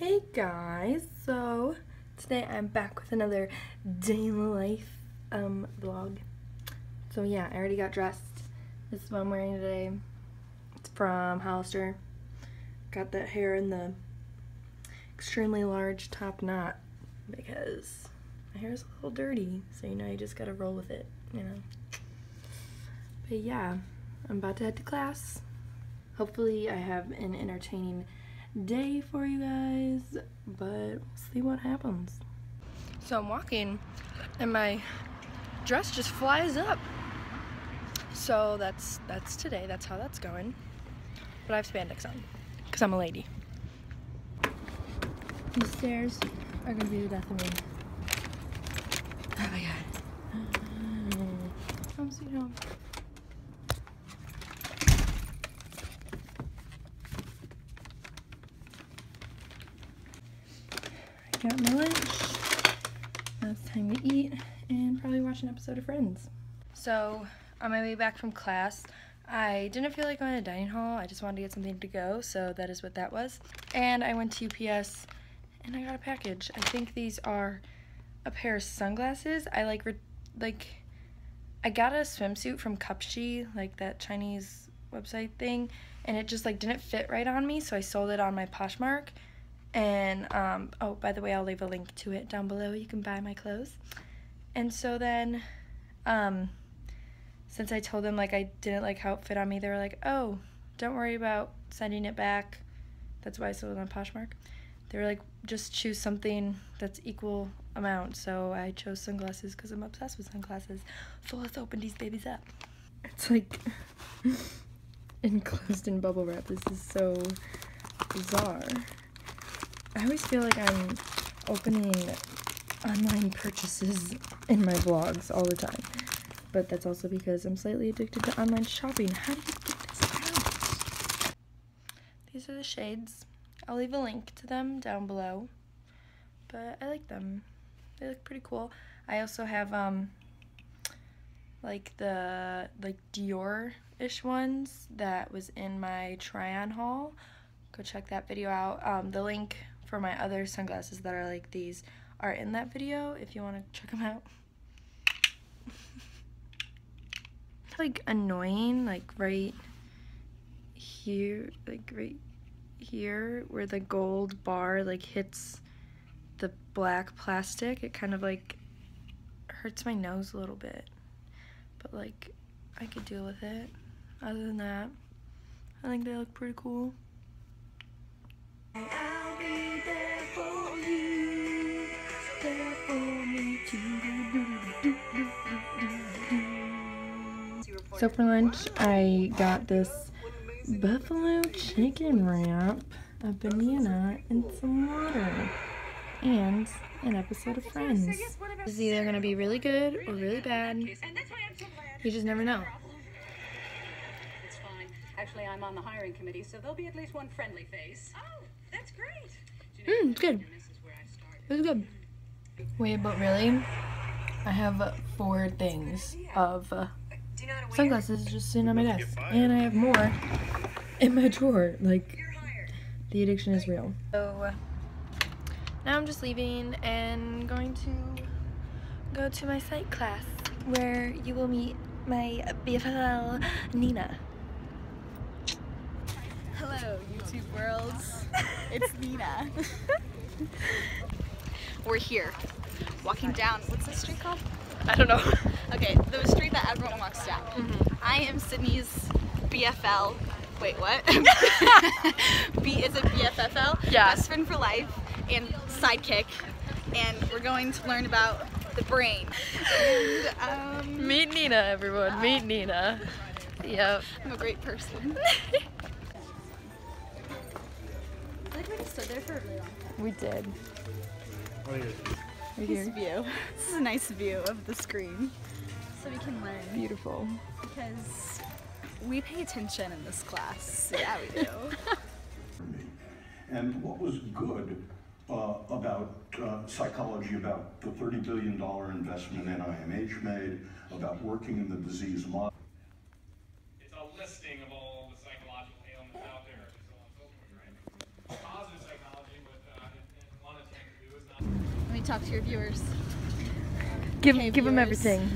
Hey guys, so today I'm back with another day in life um, vlog. So yeah, I already got dressed. This is what I'm wearing today. It's from Hollister. Got that hair in the extremely large top knot because my hair is a little dirty. So you know, you just gotta roll with it, you know. But yeah, I'm about to head to class. Hopefully I have an entertaining day for you guys, but we'll see what happens. So I'm walking and my dress just flies up. So that's that's today, that's how that's going. But I have spandex on, because I'm a lady. These stairs are gonna be the death of me. Oh my god. Come sweet home. Got my lunch. Now it's time to eat and probably watch an episode of Friends. So, on my way back from class, I didn't feel like going to dining hall. I just wanted to get something to go, so that is what that was. And I went to UPS and I got a package. I think these are a pair of sunglasses. I like, like, I got a swimsuit from Cupshe, like that Chinese website thing, and it just like didn't fit right on me, so I sold it on my Poshmark and, um, oh, by the way, I'll leave a link to it down below. You can buy my clothes. And so then, um, since I told them, like, I didn't like how it fit on me, they were like, oh, don't worry about sending it back. That's why I sold it on Poshmark. They were like, just choose something that's equal amount. So I chose sunglasses because I'm obsessed with sunglasses. So let's open these babies up. It's like enclosed in bubble wrap. This is so bizarre. I always feel like I'm opening online purchases in my vlogs all the time. But that's also because I'm slightly addicted to online shopping. How do you get this out? These are the shades. I'll leave a link to them down below. But I like them. They look pretty cool. I also have um like the like Dior-ish ones that was in my try-on haul. Go check that video out. Um, the link for my other sunglasses that are like these are in that video if you want to check them out. like annoying, like right here, like right here where the gold bar like hits the black plastic. It kind of like hurts my nose a little bit. But like I could deal with it. Other than that, I think they look pretty cool. So for lunch, I got this buffalo chicken wrap, a banana, and some water, and an episode of Friends. This is either going to be really good or really bad. You just never know. Actually, I'm on the hiring committee, so there'll be at least one friendly face. Oh, that's great. Mmm, it's good. It was good. Wait, but really? I have four things of uh, sunglasses just sitting on my desk. And I have more in my drawer. Like, the addiction is real. So, now I'm just leaving and going to go to my psych class where you will meet my BFL, Nina. Hello, YouTube worlds. it's Nina. We're here, walking down, what's this street called? I don't know. Okay, the street that everyone walks down. Mm -hmm. I am Sydney's BFL. Wait, what? B is it BFFL? Yeah. Best friend for life and sidekick. And we're going to learn about the brain. And, um, Meet Nina, everyone. Uh, Meet Nina. Yep. I'm a great person. we just stood there really. We did. Right here. Nice view. This is a nice view of the screen. So we can learn. Beautiful. Because we pay attention in this class. Yeah, we do. and what was good uh, about uh, psychology, about the $30 billion investment NIMH made, about working in the disease model. It's a listing of all the psychological ailments out there, so on and so forth, right? Positive psychology with uh, you talk to your viewers? Give Okay, give them everything.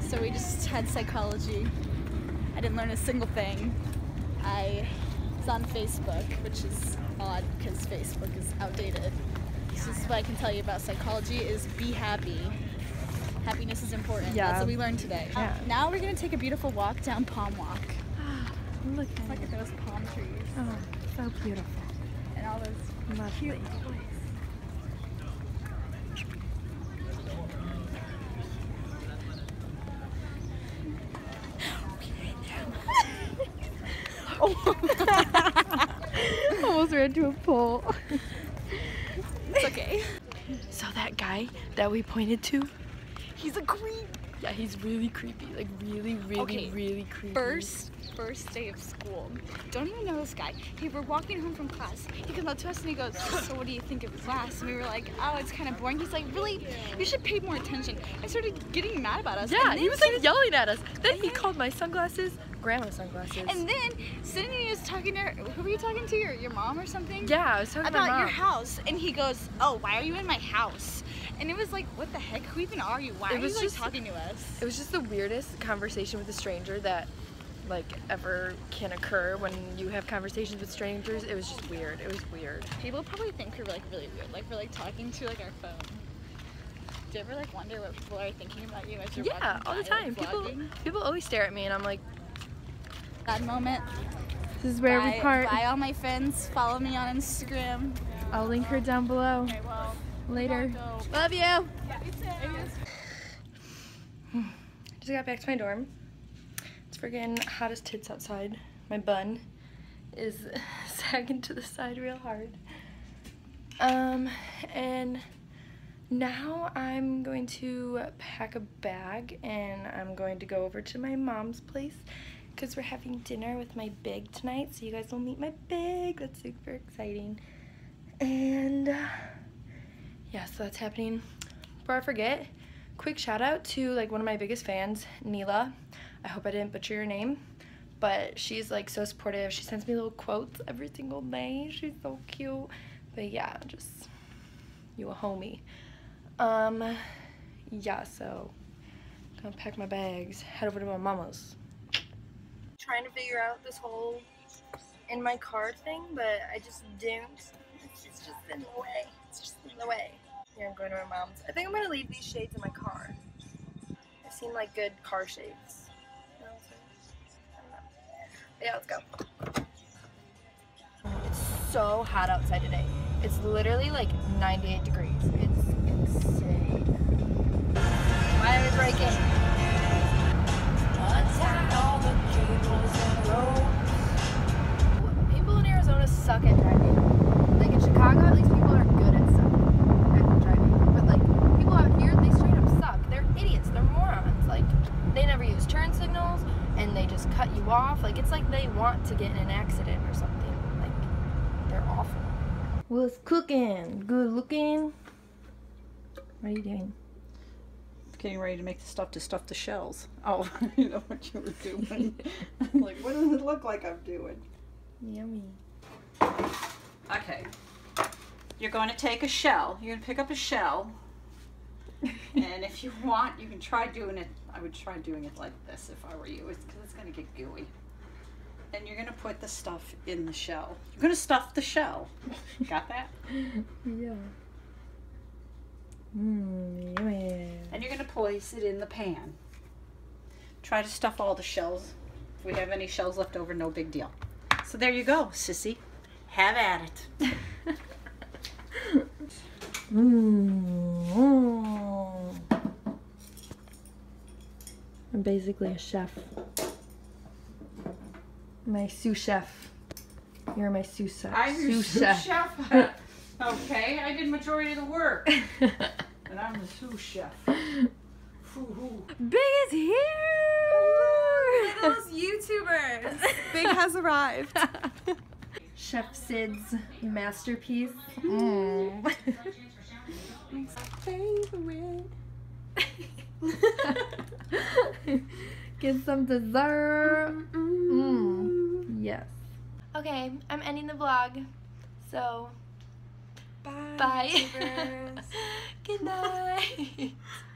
So we just had psychology. I didn't learn a single thing. I was on Facebook, which is odd because Facebook is outdated. So this is what I can tell you about psychology is be happy. Happiness is important. Yeah. That's what we learned today. Yeah. Now we're gonna take a beautiful walk down Palm Walk. Look Look at those palm trees Oh, so beautiful. and all those Lovely. Ran to a pole. It's okay. So that guy that we pointed to, he's a creep. Yeah, he's really creepy. Like really, really, Okay, really creepy. First, first day of school. Don't even know this guy. Hey, we're walking home from class. He comes up to us and he goes, "So what do you think of class?" And we were like, "Oh, it's kind of boring." He's like, "Really? You should pay more attention." I started getting mad about us. Yeah, and he was like yelling at us. Then he called my sunglasses grandma sunglasses. And then Sydney was talking to her. Who were you talking to? Your, your mom or something? yeah, I was talking About your house, and he goes, "Oh, why are you in my house?" And it was like, "What the heck? Who even are you? Why It are was you like talking to us?" It was just the weirdest conversation with a stranger that like ever can occur when you have conversations with strangers. It was just weird. It was weird. People probably think we're like really weird, like we're like talking to like our phone. Do you ever like wonder what people are thinking about you as you're Yeah, all the time. People people always stare at me and I'm like, That moment. this is where bye, we part. Bye, all my friends. Follow me on Instagram. I'll link her down below. Okay, well, Later. go. Love you. you Just got back to my dorm. It's freaking hot as tits outside. My bun is sagging to the side real hard. Um, and now I'm going to pack a bag and I'm going to go over to my mom's place because we're having dinner with my big tonight. So you guys will meet my big. That's super exciting. And uh, yeah, so that's happening. Before I forget, quick shout out to like one of my biggest fans, Neela. I hope I didn't butcher your name, but she's like so supportive. She sends me little quotes every single day. She's so cute. But yeah, just you a homie. Um, yeah, so gonna pack my bags, head over to my mama's. Trying to figure out this whole in my car thing, but I just don't. It's just, in the way. It's just in the way. Here I'm going to my mom's. I think I'm gonna leave these shades in my car. They seem like good car shades. You know what I'm saying? I don't know. But yeah, let's go. It's so hot outside today. It's literally like 98 degrees. It's insane. Why are we breaking? People in Arizona suck at driving. Like in Chicago, at least people are good at at driving. But like people out here, they straight up suck. They're idiots. They're morons. Like they never use turn signals and they just cut you off. Like it's like they want to get in an accident or something. Like they're awful. What's cooking? Good looking. What are you doing? Getting ready to make the stuff to stuff the shells. Oh, you know what you were doing. I'm like, what does it look like I'm doing? Yummy. Okay. You're going to take a shell. You're going to pick up a shell. and if you want, you can try doing it. I would try doing it like this if I were you, because it's going to get gooey. And you're going to put the stuff in the shell. You're going to stuff the shell. Got that? Yeah. Mmm, yummy. And you're going to place it in the pan. Try to stuff all the shells. If we have any shells left over, no big deal. So there you go, sissy. Have at it. Mmm. I'm basically a chef. My sous chef. You're my sous chef. I'm your Sous sous chef. okay, I did majority of the work. And I'm the sous chef. Hoo-hoo. Big is here! Those YouTubers. Big has arrived. Chef Sid's masterpiece. Mm. Favorite. Get some dessert. Mm. Yes. Okay, I'm ending the vlog. So, Bye. bye. Good night.